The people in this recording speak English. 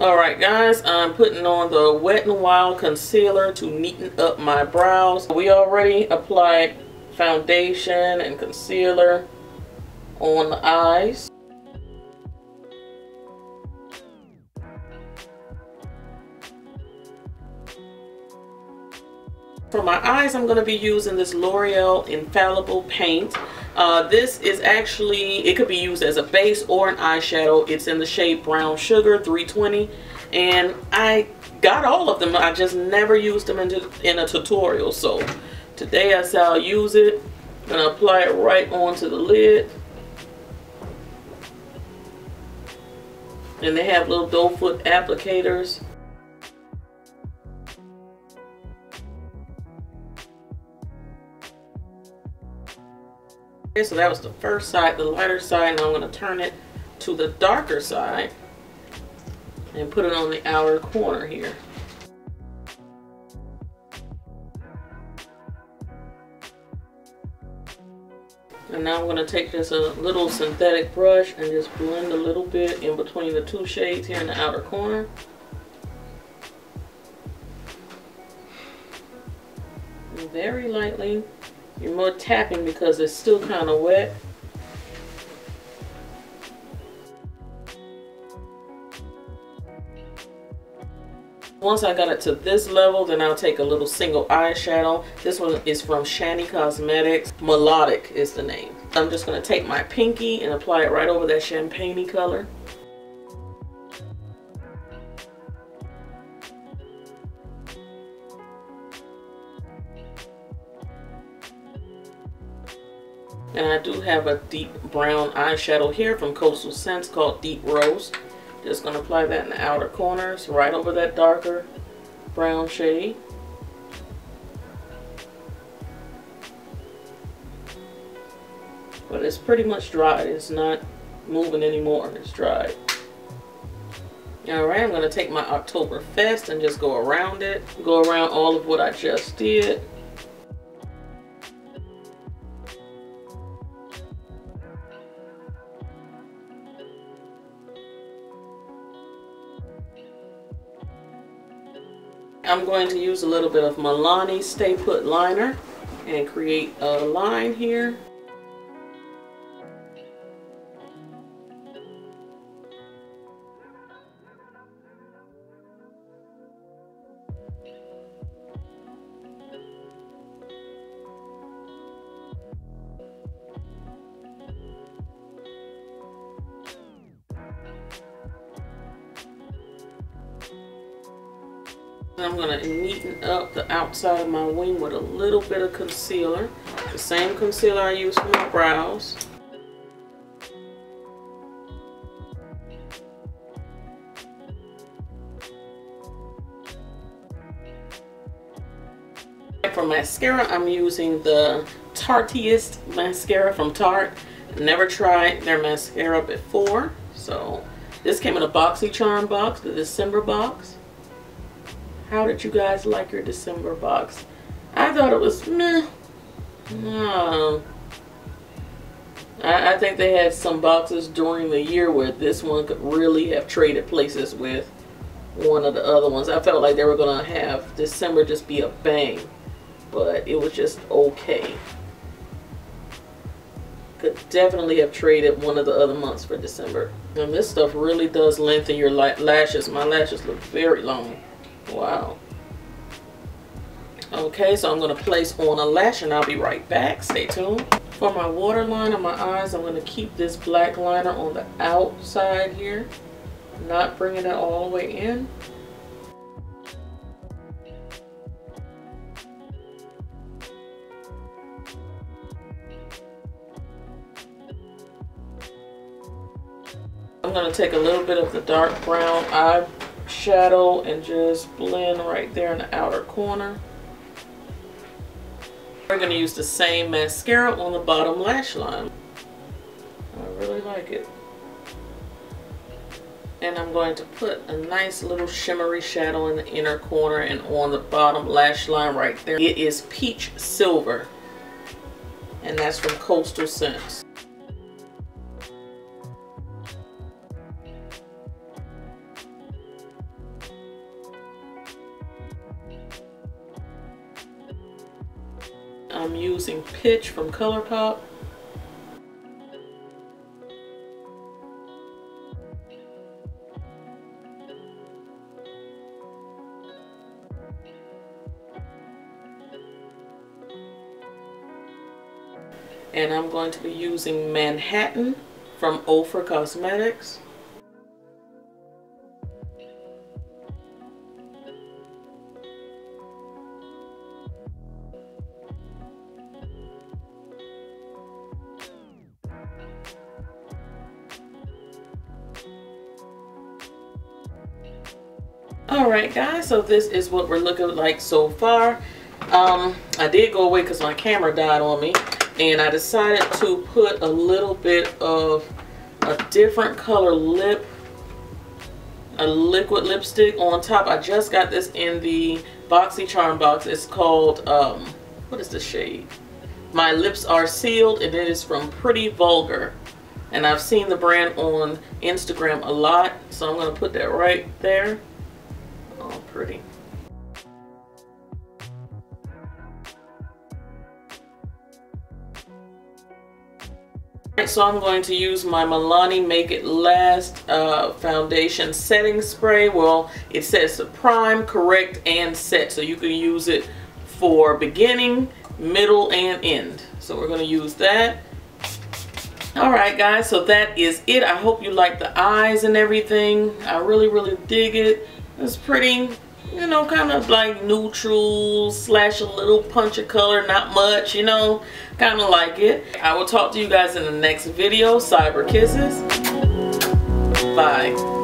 Alright guys, I'm putting on the Wet n Wild Concealer to neaten up my brows. We already applied foundation and concealer on the eyes. For my eyes, I'm going to be using this L'Oreal Infallible Paint. Uh, this is actually, it could be used as a base or an eyeshadow. It's in the shade Brown Sugar 320. And I got all of them. I just never used them in, in a tutorial. So today I I'll use it. I'm going to apply it right onto the lid. And they have little doe foot applicators. Okay, so that was the first side, the lighter side. Now I'm going to turn it to the darker side and put it on the outer corner here. And now I'm going to take just uh, a little synthetic brush and just blend a little bit in between the two shades here in the outer corner. very lightly you're more tapping because it's still kind of wet. Once I got it to this level, then I'll take a little single eyeshadow. This one is from Shany Cosmetics. Melodic is the name. I'm just going to take my pinky and apply it right over that champagne color. And I do have a deep brown eyeshadow here from Coastal Scents called Deep Rose. Just going to apply that in the outer corners, right over that darker brown shade. But it's pretty much dry. It's not moving anymore. It's dry. Alright, I'm going to take my October Fest and just go around it. Go around all of what I just did. I'm going to use a little bit of Milani Stay Put Liner and create a line here. I'm going to neaten up the outside of my wing with a little bit of concealer. The same concealer I use for my brows. For mascara, I'm using the Tartiest mascara from Tarte. Never tried their mascara before. So this came in a BoxyCharm box, the December box. How did you guys like your December box? I thought it was meh. No. I, I think they had some boxes during the year where this one could really have traded places with one of the other ones. I felt like they were going to have December just be a bang. But it was just okay. Could definitely have traded one of the other months for December. And this stuff really does lengthen your lashes. My lashes look very long. Wow. Okay, so I'm going to place on a lash and I'll be right back. Stay tuned. For my waterline on my eyes, I'm going to keep this black liner on the outside here. Not bringing it all the way in. I'm going to take a little bit of the dark brown eye shadow and just blend right there in the outer corner. We're going to use the same mascara on the bottom lash line. I really like it. And I'm going to put a nice little shimmery shadow in the inner corner and on the bottom lash line right there. It is Peach Silver. And that's from Coastal Scents. I'm using Pitch from ColourPop. And I'm going to be using Manhattan from Ofra Cosmetics. Alright guys, so this is what we're looking like so far. Um, I did go away because my camera died on me. And I decided to put a little bit of a different color lip, a liquid lipstick on top. I just got this in the BoxyCharm box. It's called, um, what is the shade? My Lips Are Sealed and it is from Pretty Vulgar. And I've seen the brand on Instagram a lot. So I'm going to put that right there pretty. so I'm going to use my Milani Make It Last uh, Foundation Setting Spray. Well, it says to prime, correct, and set. So you can use it for beginning, middle, and end. So we're going to use that. Alright guys, so that is it. I hope you like the eyes and everything. I really, really dig it. It's pretty, you know, kind of like neutral slash a little punch of color, not much, you know, kind of like it. I will talk to you guys in the next video. Cyber kisses. Bye.